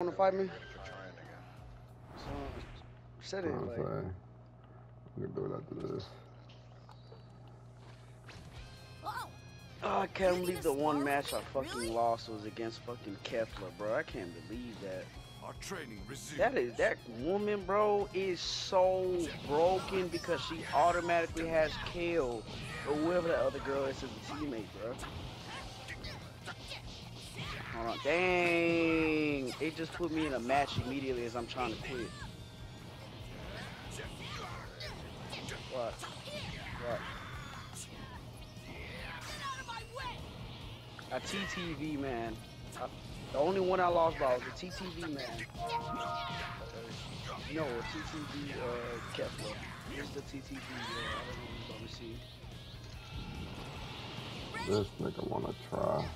Want to fight me? for. So, said it I'm like. sorry. We can do it after this. Oh, I can't believe the one match I fucking lost was against fucking Kefla, bro. I can't believe that. Our training resumes. That is that woman, bro, is so broken because she automatically has KO or whoever that other girl is as a teammate, bro. Hold on, dang! It just put me in a match immediately as I'm trying to quit. What? What? A TTV man. I, the only one I lost by was a TTV man. No, a TTV uh, Kefla. It's the TTV. Uh, I don't know see. This nigga wanna try.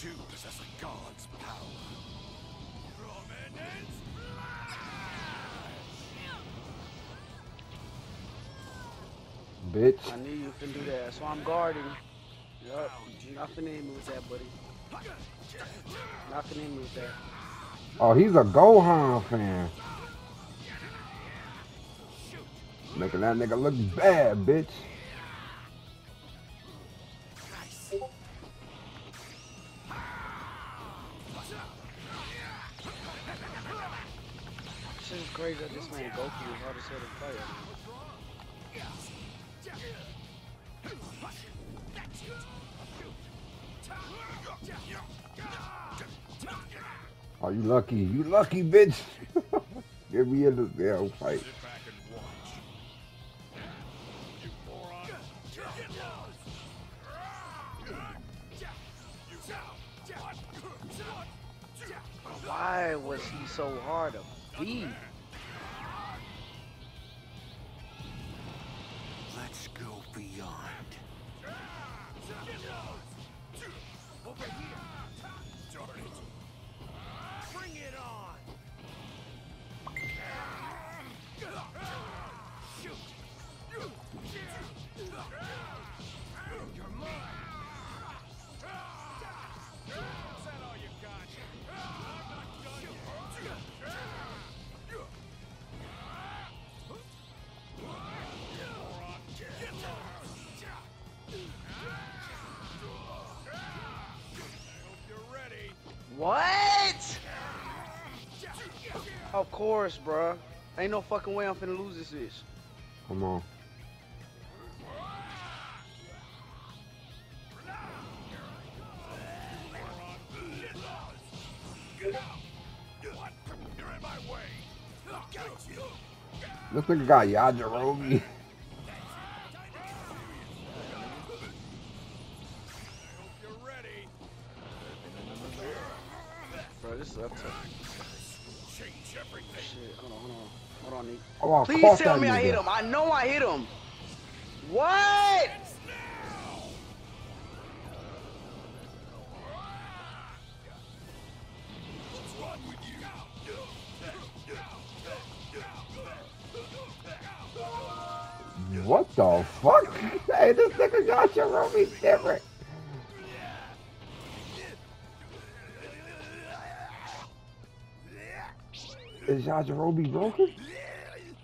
Too possess a god's power. Prominence Bitch. I knew you can do that, so I'm guarding. Yup, nothing in with that, buddy. Nothing in with that. Oh, he's a Gohan fan. Making that nigga look bad, bitch. Crazy that this man Goku is hard as hell to play. Oh, you lucky. You lucky, bitch. Get me in this damn fight. Sit back and watch. You moron. Get lost. Why was he so hard to beat? Beyond. Over here. What? Of course, bruh. Ain't no fucking way I'm finna lose this bitch. Come on. This nigga got Yajirobe. Bro, this is up to shit. Hold on, hold on. Hold on, Nick. Oh, I Please tell me I hit him. I know I hit him. What? What's wrong with you? What the fuck? Hey, this nigga Yajirobe's different. Is Yajirobe broken?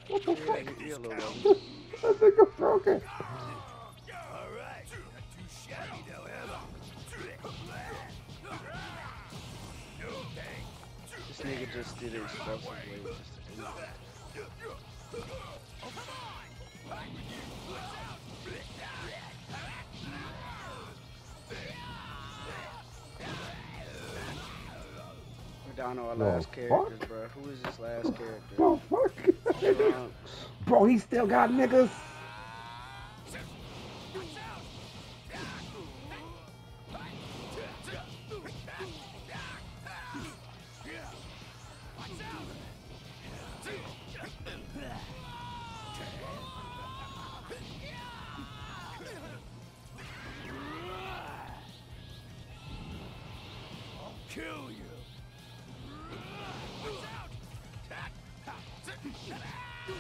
What the fuck? he- he a little low. that nigga broken. Alright, not too shabby though, Emma. No thanks. This nigga just did it explosive way. Do that. We're down to our last fuck? characters, bro. Who is this last character? The fuck? Trunks. Bro, he still got niggas. Kill you. You're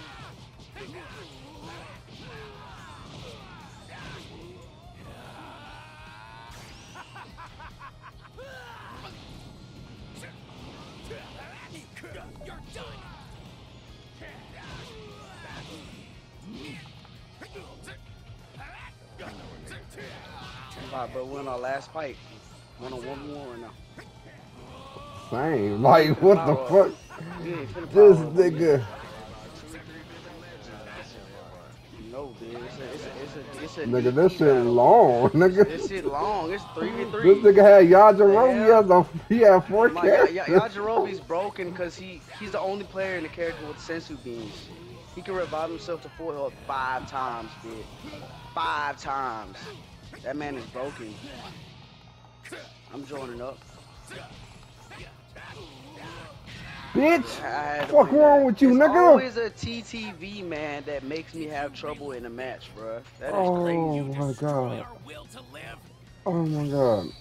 done. Alright, bro, we're in our last fight. One on one more or no? Same. Like, what the fuck? This nigga. It's a, it's a, it's a, Nigga, this shit long, nigga. This shit long. It's 3v3. This nigga had Yajirobe Yeah. as he had four Ya- characters. Yajirobe's broken because he, he's the only player in the character with senzu beans. He can revive himself to full health five times, bitch. Five times. That man is broken. I'm joining up. Bitch, I fuck wrong with you, it's nigga? always a TTV man that makes me have trouble in a match, bruh. That is Oh crazy. my god. Our will to. Oh my god.